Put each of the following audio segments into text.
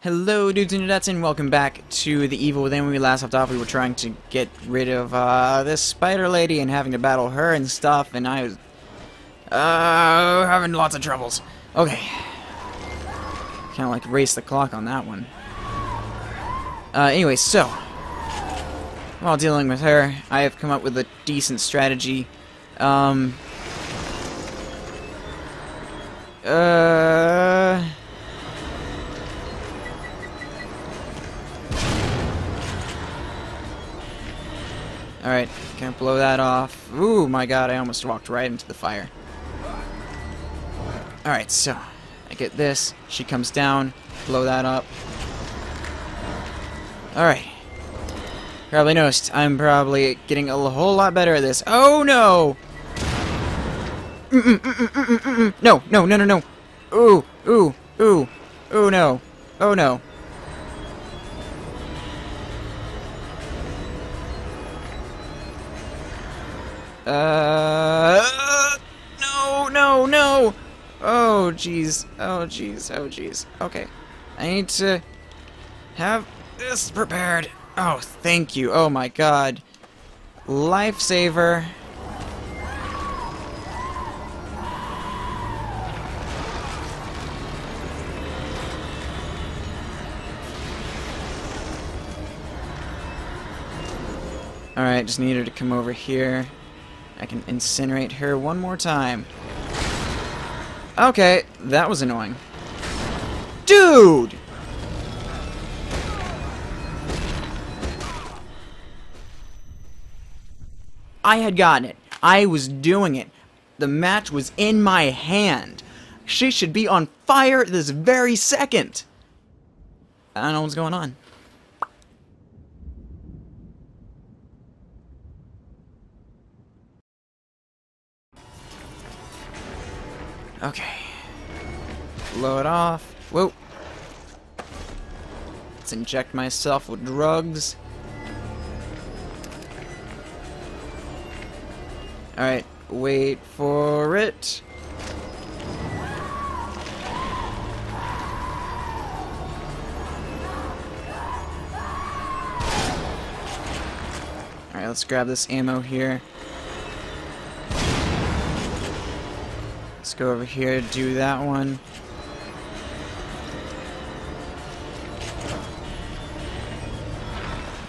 Hello dudes and dudettes and welcome back to The Evil Within. When we last left off we were trying to get rid of uh, this spider lady and having to battle her and stuff and I was uh, having lots of troubles. Okay. Kind of like race the clock on that one. Uh, anyway, so while dealing with her, I have come up with a decent strategy. Um, uh... Alright, can't blow that off. Ooh, my god, I almost walked right into the fire. Alright, so, I get this. She comes down, blow that up. Alright. Probably noticed, I'm probably getting a whole lot better at this. Oh no! Mm -mm, mm no, no, no, no, no. Ooh, ooh, ooh, ooh, no. Oh no. Uh, no, no, no. Oh, jeez. Oh, jeez. Oh, jeez. Okay. I need to have this prepared. Oh, thank you. Oh, my God. Lifesaver. Alright, just need her to come over here. I can incinerate her one more time. Okay, that was annoying. Dude! I had gotten it. I was doing it. The match was in my hand. She should be on fire this very second. I don't know what's going on. Okay. Blow it off. Whoa. Let's inject myself with drugs. Alright, wait for it. Alright, let's grab this ammo here. Go over here, do that one.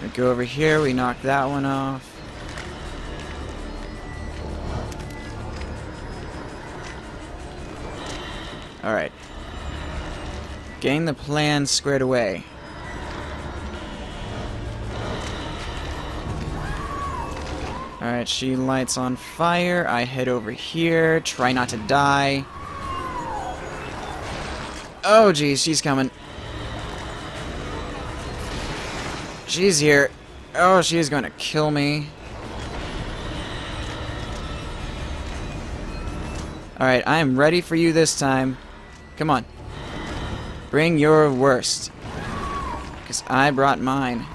We go over here, we knock that one off. Alright. Getting the plan squared away. Alright, she lights on fire. I head over here. Try not to die. Oh, geez, she's coming. She's here. Oh, she's going to kill me. Alright, I am ready for you this time. Come on. Bring your worst. Because I brought mine.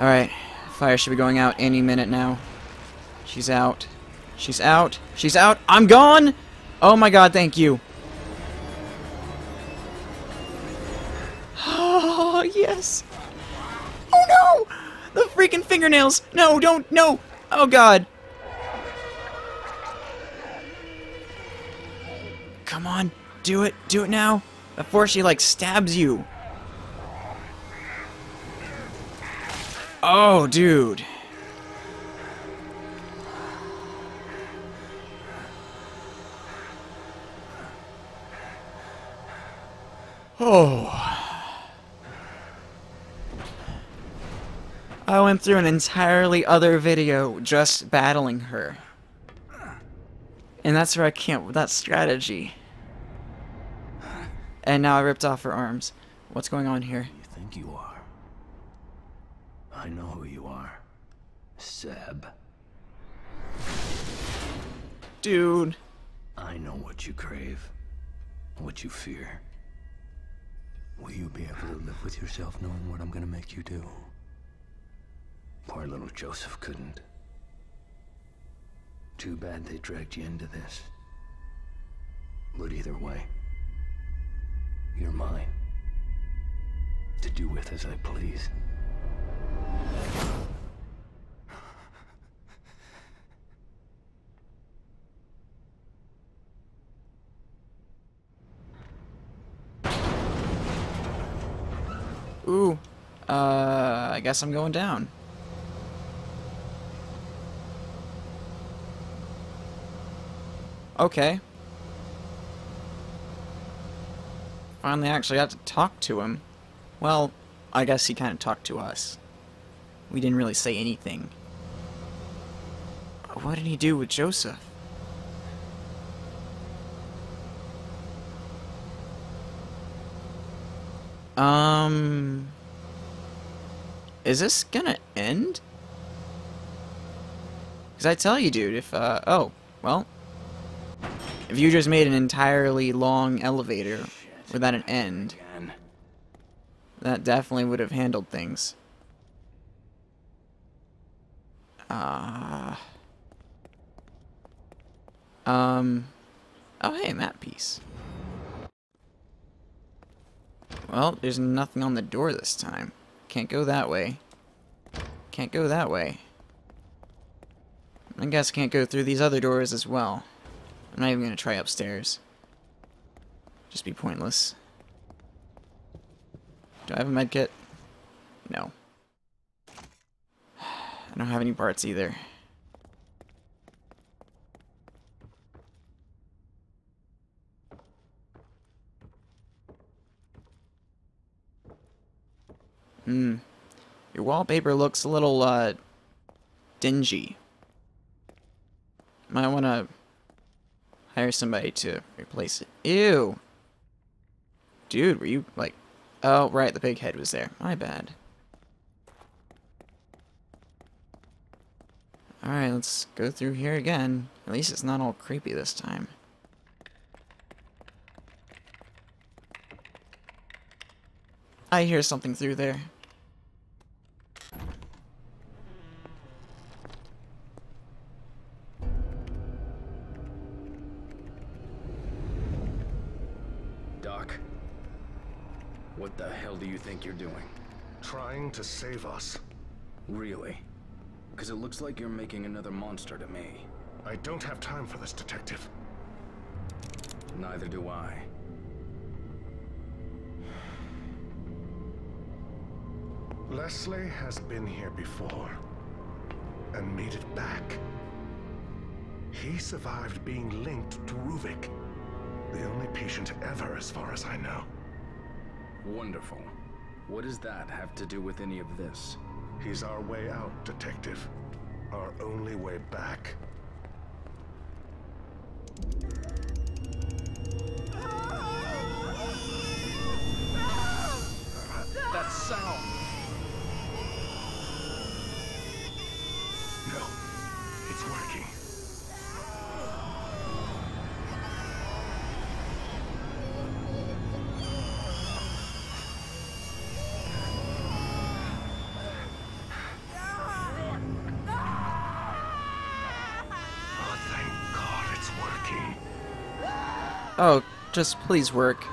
Alright. Fire should be going out any minute now. She's out. She's out. She's out. I'm gone! Oh my god, thank you. Oh, yes. Oh no! The freaking fingernails! No, don't, no! Oh god. Come on, do it, do it now. Before she, like, stabs you. Oh, dude. Oh. I went through an entirely other video just battling her. And that's where I can't with that strategy. And now I ripped off her arms. What's going on here? You think you are? I know who you are. Seb. Dude. I know what you crave. What you fear. Will you be able to live with yourself knowing what I'm gonna make you do? Poor little Joseph couldn't. Too bad they dragged you into this. But either way, you're mine. To do with as I please. Ooh. Uh, I guess I'm going down. Okay. Finally actually got to talk to him. Well, I guess he kind of talked to us. We didn't really say anything. What did he do with Joseph? Um... Is this gonna end? Because I tell you, dude, if, uh, oh, well, if you just made an entirely long elevator without an end, that definitely would have handled things. Uh, um, oh hey, map piece. Well, there's nothing on the door this time. Can't go that way. Can't go that way. I guess can't go through these other doors as well. I'm not even gonna try upstairs. Just be pointless. Do I have a med kit? No. I don't have any parts either. Hmm. Your wallpaper looks a little, uh, dingy. Might want to hire somebody to replace it. Ew. Dude, were you, like... Oh, right, the big head was there. My bad. Alright, let's go through here again. At least it's not all creepy this time. I hear something through there. Doc. What the hell do you think you're doing? Trying to save us. Really? Because it looks like you're making another monster to me. I don't have time for this, Detective. Neither do I. Leslie has been here before. And made it back. He survived being linked to Ruvik. The only patient ever, as far as I know. Wonderful. What does that have to do with any of this? He's our way out, Detective. Our only way back. Oh, just please work.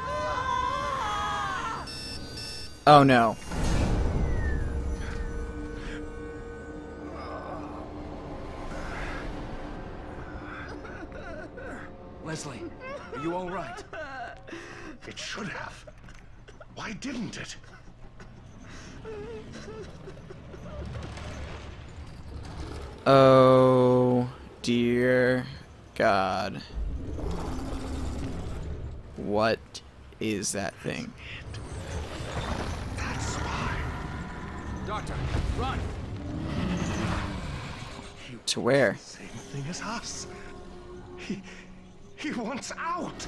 Oh no. Leslie, are you alright? It should have. Why didn't it? Oh dear God. What is that thing? That's why. Doctor, run! To where? Same thing as us. He. He wants out!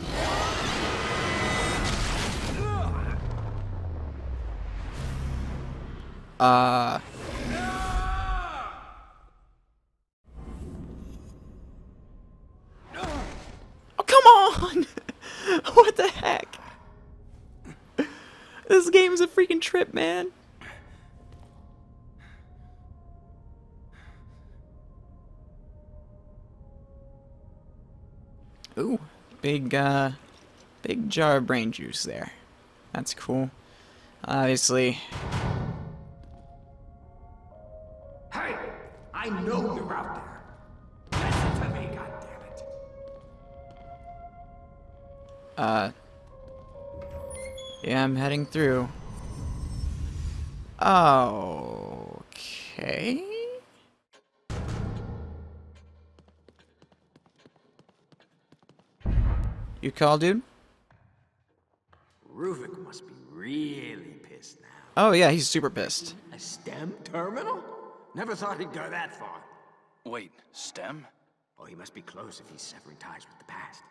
Uh. Oh, come on! what the heck? This game's a freaking trip, man. Ooh, big, uh, big jar of brain juice there. That's cool. Obviously. Hey! I know you're out there. Listen to me, goddammit. Uh. Yeah, I'm heading through. Okay. You call, dude? Ruvik must be really pissed now. Oh yeah, he's super pissed. A STEM terminal? Never thought he'd go that far. Wait, STEM? Oh, he must be close if he's severing ties with the past.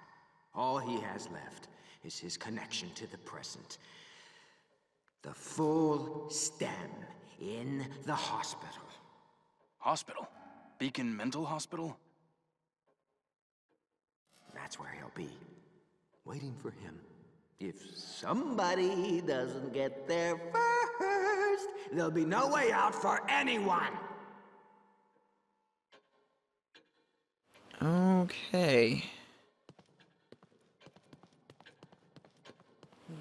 All he has left is his connection to the present. The full STEM in the hospital. Hospital? Beacon Mental Hospital? That's where he'll be. Waiting for him. If somebody doesn't get there first, there'll be no way out for anyone. Okay.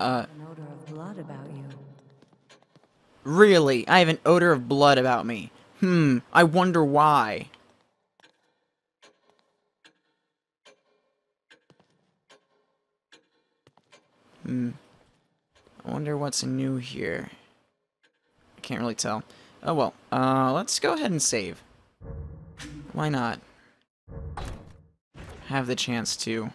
Uh, An odor of blood about you. really? I have an odor of blood about me. Hmm, I wonder why. Hmm. I wonder what's new here. I can't really tell. Oh well, uh, let's go ahead and save. Why not? Have the chance to.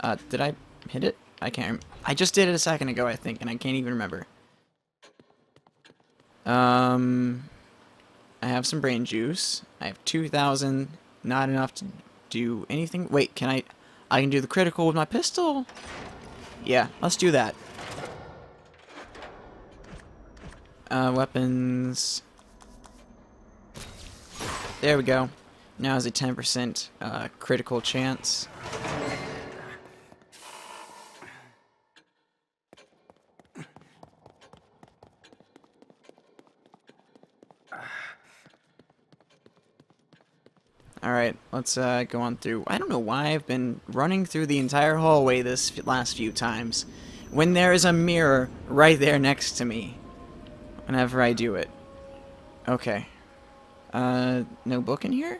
Uh, did I hit it? I can't. I just did it a second ago, I think, and I can't even remember. Um, I have some brain juice. I have 2,000. Not enough to do anything. Wait, can I? I can do the critical with my pistol. Yeah, let's do that. Uh, weapons. There we go. Now is a 10% uh, critical chance. Alright, let's uh, go on through. I don't know why I've been running through the entire hallway this last few times. When there is a mirror right there next to me. Whenever I do it. Okay. Uh, no book in here?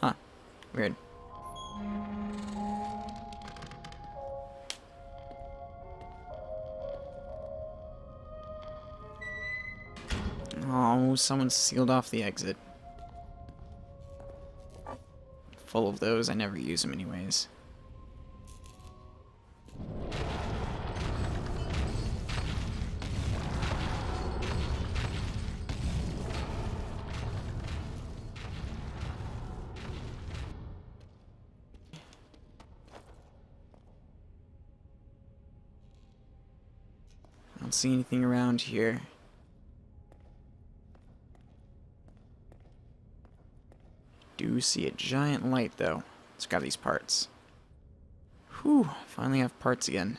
Huh. Weird. Oh, someone sealed off the exit. Full of those, I never use them anyways. I don't see anything around here. See a giant light though. It's got these parts. Whew, finally have parts again.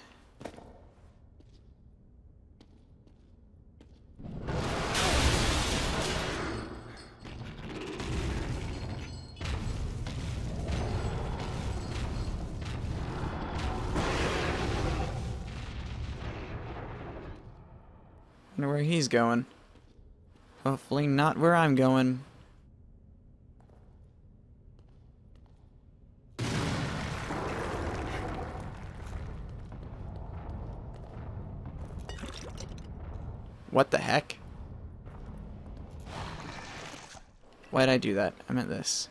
Where he's going. Hopefully not where I'm going. What the heck? Why'd I do that? I meant this.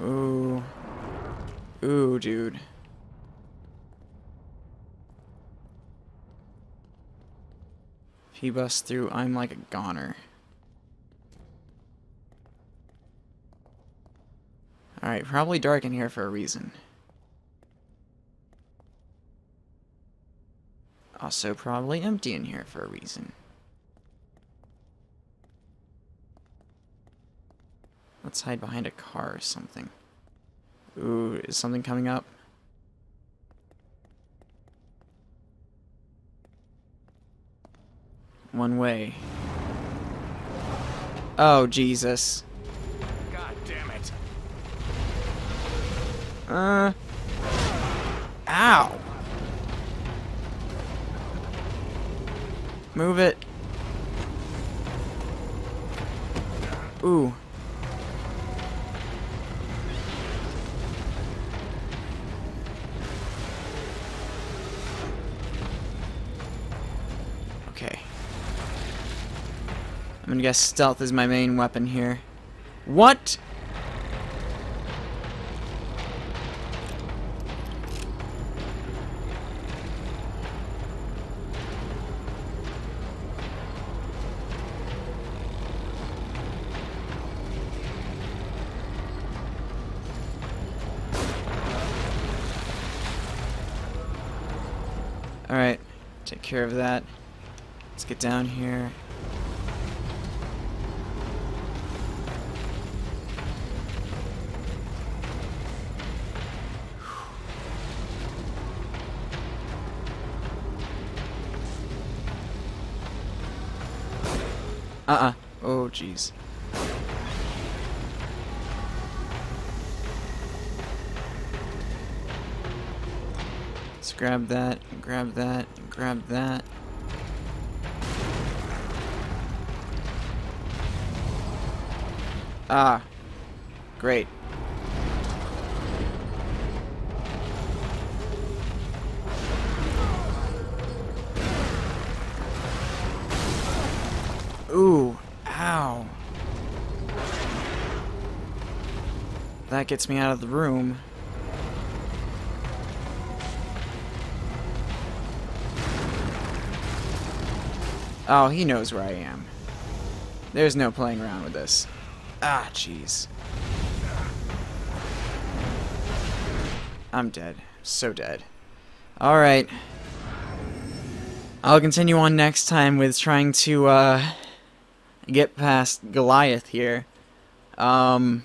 Ooh. Ooh, dude. If he busts through, I'm like a goner. Alright, probably dark in here for a reason. Also probably empty in here for a reason. Let's hide behind a car or something. Ooh, is something coming up? One way. Oh, Jesus. God damn it. Uh. Ow. Move it. Ooh. Okay. I'm gonna guess stealth is my main weapon here. What? Alright, take care of that. Let's get down here. Uh-uh. Oh, jeez. Let's grab that, grab that, grab that. Ah. Great. Ooh. Ow. That gets me out of the room. Oh, he knows where I am. There's no playing around with this. Ah, jeez. I'm dead. So dead. Alright. I'll continue on next time with trying to, uh, get past Goliath here. Um,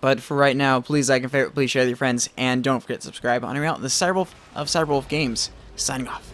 but for right now, please like and favorite, please share with your friends, and don't forget to subscribe on your out. The Cyberwolf of Cyberwolf Games, signing off.